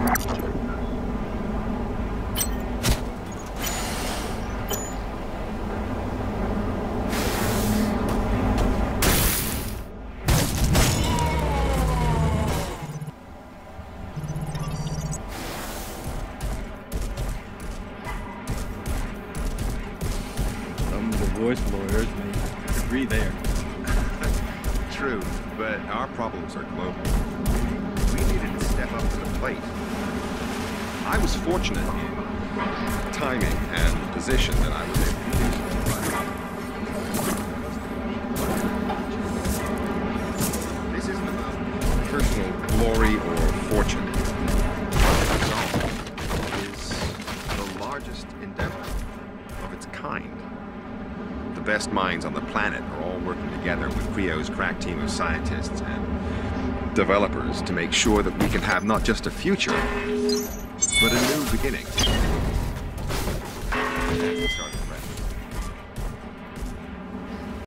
Some divorce lawyers may agree there. True, but our problems are global. We needed to step up to the plate. I was fortunate in timing and position that I was able to do. This isn't about personal glory or fortune. It is the largest endeavor of its kind. The best minds on the planet are all working together with Creo's crack team of scientists and developers to make sure that we can have not just a future, but a new beginning.